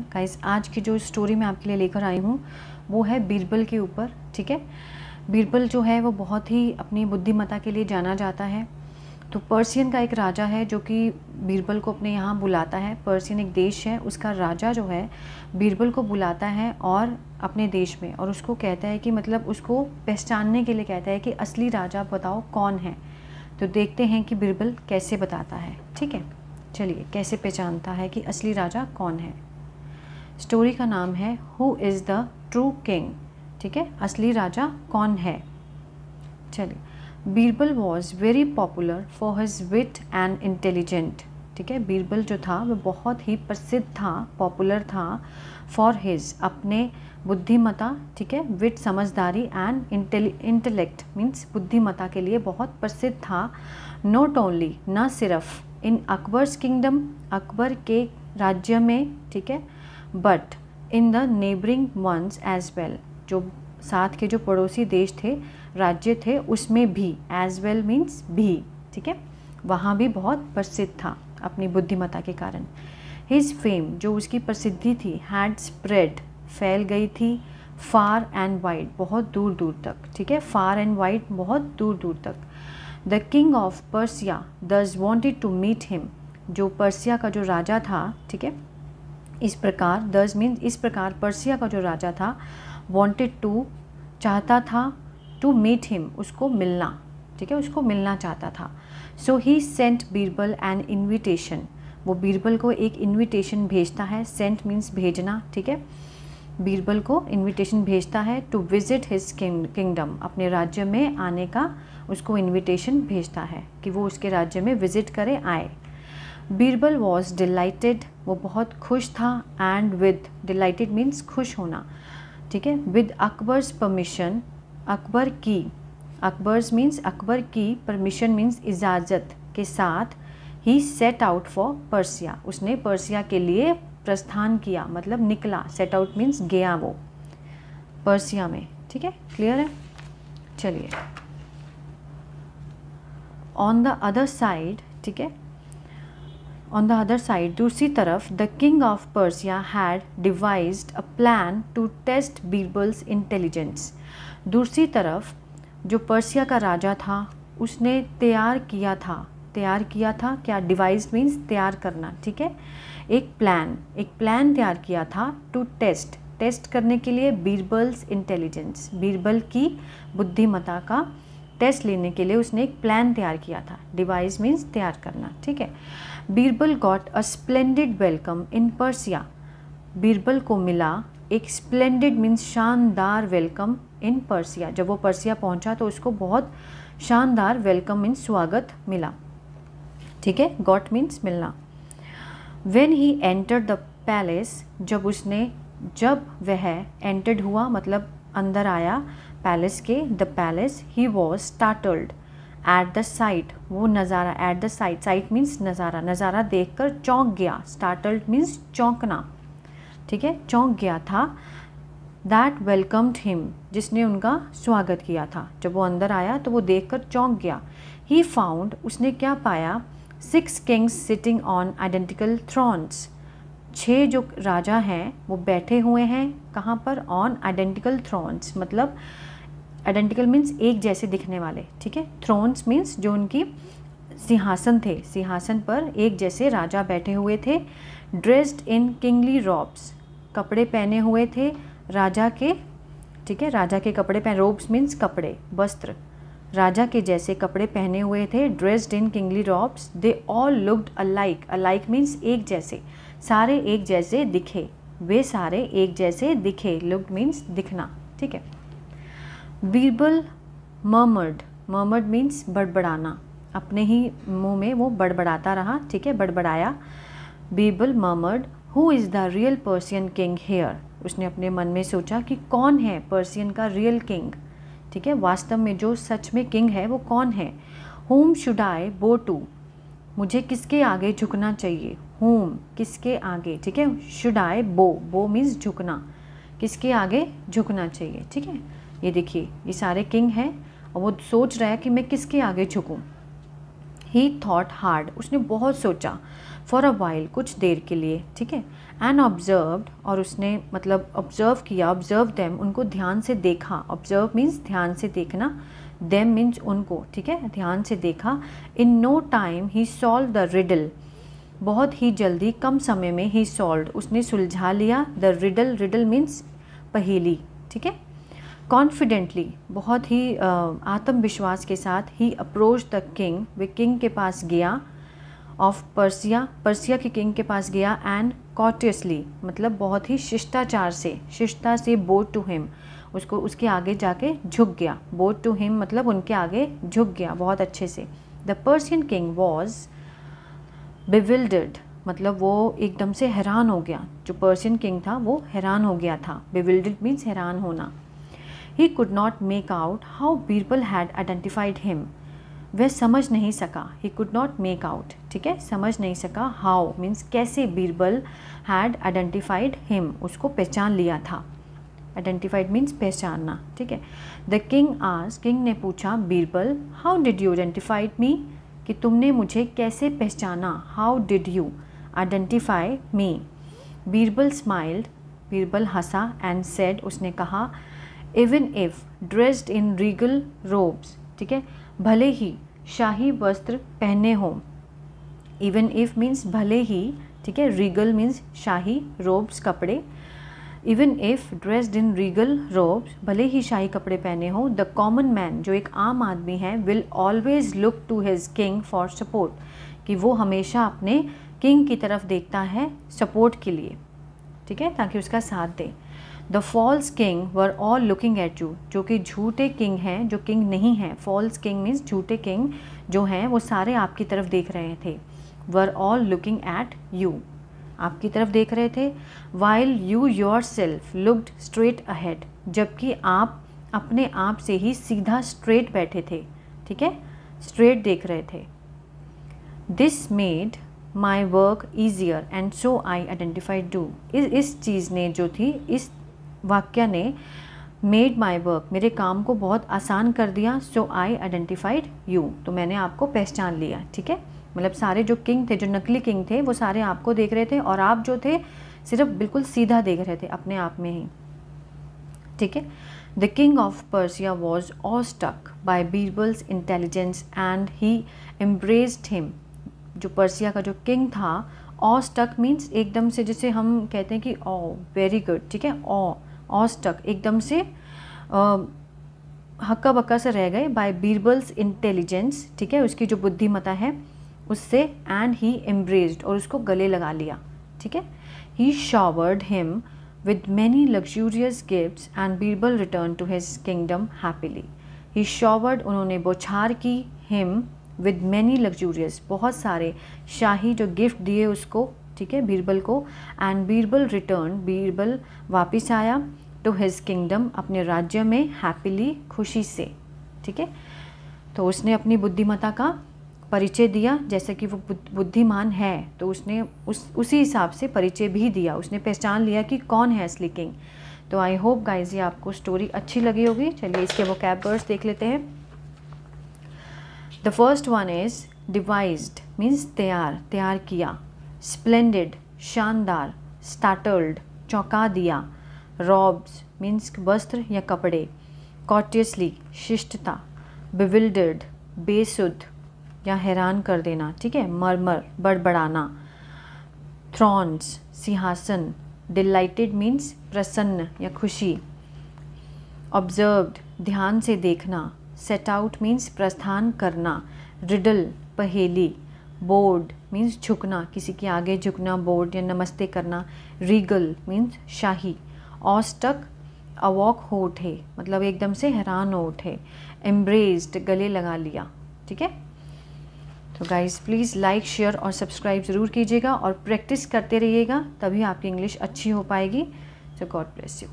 Guys आज की जो स्टोरी मैं आपके लिए लेकर आई हूँ, वो है बीरबल के ऊपर, ठीक है? बीरबल जो है, वो बहुत ही अपनी बुद्धिमता के लिए जाना जाता है। तो पर्सियन का एक राजा है, जो कि बीरबल को अपने यहाँ बुलाता है। पर्सियन एक देश है, उसका राजा जो है, बीरबल को बुलाता है और अपने देश में, और उसको कहता है कि मतलब उसको पहचानने के लिए कहता है कि असली राजा बताओ कौन है। तो देखते हैं कि बीरबल कैसे बताता है, ठीक है? चलिए, कैसे पहचानता है कि असली राजा कौन है? स्टोरी का नाम है who is the true king ठीक है? असली राजा कौन है? चलिए। Birbal was very popular for his wit and intelligent ठीक है? बीरबल जो था वह बहुत ही प्रसिद्ध था पॉपुलर था फॉर हिज अपने बुद्धिमता, ठीक है? विट समझदारी एंड इंटेलेक्ट मीन्स बुद्धिमता के लिए बहुत प्रसिद्ध था। नॉट ओनली न सिर्फ़। इन अकबर्स किंगडम, अकबर के राज्य में, ठीक है? But in the neighbouring ones as well जो साथ के जो पड़ोसी देश थे, राज्य थे, उसमें भी एज वेल मीन्स भी, ठीक है? वहाँ भी बहुत प्रसिद्ध था अपनी बुद्धिमता के कारण। हिज फेम जो उसकी प्रसिद्धि थी हैड स्प्रेड फैल गई थी फार एंड वाइड बहुत दूर दूर तक, ठीक है? फार एंड वाइड बहुत दूर दूर तक। द किंग ऑफ़ पर्सिया दस वॉन्टेड टू मीट हिम जो पर्सिया का जो राजा था, ठीक है? इस प्रकार, दस मीन इस प्रकार पर्सिया का जो राजा था वॉन्टेड टू चाहता था टू मीट हिम उसको मिलना, ठीक है? उसको मिलना चाहता था। So he sent Birbal an invitation वो बीरबल को एक इन्विटेशन भेजता है। सेंट मीन्स भेजना, ठीक है? बीरबल को इनविटेशन भेजता है टू विज़िट हिज किंगडम अपने राज्य में आने का उसको इनविटेशन भेजता है कि वो उसके राज्य में विज़िट करे, आए। बीरबल वॉज़ डिलाइटेड वो बहुत खुश था एंड विद डिलाइटेड मीन्स खुश होना, ठीक है? विद अकबर्स परमिशन अकबर की अकबर्स मीन्स अकबर की परमिशन मीन्स इजाज़त के साथ he set out for Persia उसने पर्सिया के लिए प्रस्थान किया मतलब निकला। सेट आउट मीन्स गया वो पर्सिया में, ठीक है? क्लियर है? चलिए। ऑन द अदर साइड ठीक है? ऑन द अदर साइड दूसरी तरफ़ the king of Persia had devised a plan to test Birbal's intelligence दूसरी तरफ़ जो पर्सिया का राजा था, उसने तैयार किया था। तैयार किया था क्या? डिवाइस मीन्स तैयार करना, ठीक है? एक प्लान एक प्लान तैयार किया था टू टेस्ट टेस्ट करने के लिए बीरबल्स इंटेलिजेंस बीरबल की बुद्धिमता का टेस्ट लेने के लिए उसने एक प्लान तैयार किया था। डिवाइस मीन्स तैयार करना, ठीक है? Birbal got a splendid welcome in Persia Birbal को मिला एक स्प्लेंडेड मीन्स शानदार वेलकम इन पर्सिया जब वो पर्सिया पहुँचा तो उसको बहुत शानदार वेलकम मीन्स स्वागत मिला। ठीक है? गॉट मीन्स मिलना। When he enter the palace जब उसने, जब वह एंटर्ड हुआ मतलब अंदर आया पैलेस के, the palace he was startled at the sight वो नज़ारा at the sight sight means नज़ारा नज़ारा देख कर चौंक गया। स्टार्टल्ड मीन्स चौंकना। ठीक है? चौंक गया था। दैट वेलकम्ड हिम जिसने उनका स्वागत किया था। जब वो अंदर आया तो वो देख कर चौंक गया। ही फाउंड उसने क्या पाया? Six kings sitting on identical thrones छः जो राजा हैं, वो बैठे हुए हैं कहाँ पर? ऑन आइडेंटिकल थ्रॉन्स मतलब आइडेंटिकल मीन्स एक जैसे दिखने वाले, ठीक है? थ्रोन्स मीन्स जो उनकी सिंहासन थे, सिंहासन पर एक जैसे राजा बैठे हुए थे ड्रेस्ड इन किंगली रॉब्स कपड़े पहने हुए थे, राजा के, ठीक है? राजा के कपड़े पहने रोब्स मीन्स कपड़े, वस्त्र। राजा के जैसे कपड़े पहने हुए थे dressed in kingly robes they all looked alike alike means एक जैसे, सारे एक जैसे दिखे, वे सारे एक जैसे दिखे लुकड मीन्स दिखना, ठीक है? बीरबल, मर्मर्ड। मर्मर्ड मीन्स बड़बड़ाना। अपने ही मुँह में वो बड़बड़ाता रहा, ठीक है? बड़बड़ाया। Birbal, murmured who is the real Persian king here उसने अपने मन में सोचा कि कौन है पर्सियन का रियल किंग ठीक है? वास्तव में जो सच में किंग है, वो कौन है? होम शुड आई बो टू मुझे किसके आगे झुकना चाहिए? होम किसके आगे? ठीक है? शुड आई बो बो मीन्स झुकना। किसके आगे झुकना चाहिए? ठीक है? ये देखिए, ये सारे किंग हैं और वो सोच रहा है कि मैं किसके आगे झुकूँ। ही थॉट हार्ड उसने बहुत सोचा फॉर अ वाइल कुछ देर के लिए, ठीक है? एंड ऑब्जर्व्ड और उसने मतलब ऑब्ज़र्व किया ऑब्ज़र्व देम उनको ध्यान से देखा। ऑब्ज़र्व मीन्स ध्यान से देखना देम मीन्स उनको, ठीक है? ध्यान से देखा। In no time he solve the riddle बहुत ही जल्दी, कम समय में ही सॉल्व उसने सुलझा लिया। द रिडल रिडल मीन्स पहेली, ठीक है? कॉन्फिडेंटली बहुत ही आत्मविश्वास के साथ ही अप्रोच द किंग वे किंग के पास गया ऑफ़ पर्सिया पर्सिया के किंग के पास गया एंड कॉटियसली मतलब बहुत ही शिष्टाचार से, शिष्टा से बोट टू हिम उसको, उसके आगे जाके झुक गया. बोट टू हिम मतलब उनके आगे झुक गया बहुत अच्छे से. The Persian king was bewildered मतलब वो एकदम से हैरान हो गया. जो पर्सियन किंग था, वो हैरान हो गया था. बिविल्डर्ड मीन्स हैरान होना. He could not make out how Birbal had identified him वह समझ नहीं सका। He could not make out ठीक है? समझ नहीं सका हाउ मीन्स कैसे बीरबल हैड आइडेंटिफाइड हिम उसको पहचान लिया था। आइडेंटिफाइड मीन्स पहचानना। ठीक है? द किंग आज किंग ने पूछा Birbal how did you identified me कि तुमने मुझे कैसे पहचाना? How did you identify me Birbal smiled Birbal Hansa and said उसने कहा even if dressed in regal robes ठीक है? भले ही शाही वस्त्र पहने हों। इवन इफ़ मीन्स भले ही, ठीक है? रीगल मीन्स शाही रोब्स कपड़े। Even if dressed in regal robes भले ही शाही कपड़े पहने हों द कॉमन मैन जो एक आम आदमी he will always look to his king for support कि वो हमेशा अपने किंग की तरफ़ देखता है सपोर्ट के लिए। ठीक है? ताकि उसका साथ दे। The false king were all looking at you जो कि झूठे किंग हैं, जो किंग नहीं हैं। फॉल्स किंग मीन्स झूठे किंग जो हैं, वो सारे आपकी तरफ़ देख रहे थे। Were all looking at you आपकी तरफ़ देख रहे थे। While you yourself looked straight ahead जबकि आप अपने आप से ही सीधा स्ट्रेट बैठे थे। ठीक है? स्ट्रेट देख रहे थे। This made my work easier and so I identified you इस चीज़ ने जो थी, इस वाक्य ने मेड माई वर्क मेरे काम को बहुत आसान कर दिया सो आई आइडेंटिफाइड यू तो मैंने आपको पहचान लिया, ठीक है? मतलब सारे जो किंग थे, जो नकली किंग थे, वो सारे आपको देख रहे थे और आप जो थे, सिर्फ़ बिल्कुल सीधा देख रहे थे, अपने आप में ही। ठीक है? The king of Persia was awestruck by Birbal's intelligence and he embraced him जो पर्सिया का जो किंग था ऑ स्टक मीन्स एकदम से जैसे हम कहते हैं कि ओ वेरी गुड ठीक है? ऑ ऑस्टक एकदम से हक्का बक्का से रह गए बाय बीरबल्स इंटेलिजेंस ठीक है उसकी जो बुद्धिमता है उससे एंड ही एम्ब्रेस्ड और उसको गले लगा लिया ठीक है he showered him with many luxurious gifts and Birbal return to his kingdom happily he showered उन्होंने बौछार की हिम विद मैनी लग्जूरियस बहुत सारे शाही जो गिफ्ट दिए उसको ठीक है बीरबल को एंड बीरबल रिटर्न बीरबल वापस आया टू हिज किंगडम अपने राज्य में हैप्पीली खुशी से, ठीक है? तो उसने अपनी बुद्धिमता का परिचय दिया, जैसे कि वो बुद्धिमान है तो उसने उस, उसी हिसाब से परिचय भी दिया। उसने पहचान लिया कि कौन है असली किंग। तो आई होप गाइज़ ये आपको स्टोरी अच्छी लगी होगी। चलिए इसके वो कैब वर्ड्स देख लेते हैं। The first one is devised means तैयार तैयार किया। स्प्लेंडेड शानदार स्टार्टल्ड चौंका दिया। रॉब्स मीन्स वस्त्र या कपड़े कॉटियसली शिष्टता बिविल्डर्ड बेसुद या हैरान कर देना, ठीक है? मरमर, बड़बड़ाना थ्रॉन्स सिंहासन डिलाइटेड मीन्स प्रसन्न या खुशी ऑब्जर्व्ड ध्यान से देखना सेट आउट मीन्स प्रस्थान करना रिडल पहेली बोर्ड मीन्स झुकना, किसी के आगे झुकना बोर्ड या नमस्ते करना रीगल मीन्स शाही ऑस्टक अवॉक हो उठे मतलब एकदम से हैरान हो उठे एम्ब्रेस्ड गले लगा लिया, ठीक है? तो गाइज़ प्लीज़ लाइक शेयर और सब्सक्राइब ज़रूर कीजिएगा और प्रैक्टिस करते रहिएगा, तभी आपकी इंग्लिश अच्छी हो पाएगी। सो गॉड ब्लेस यू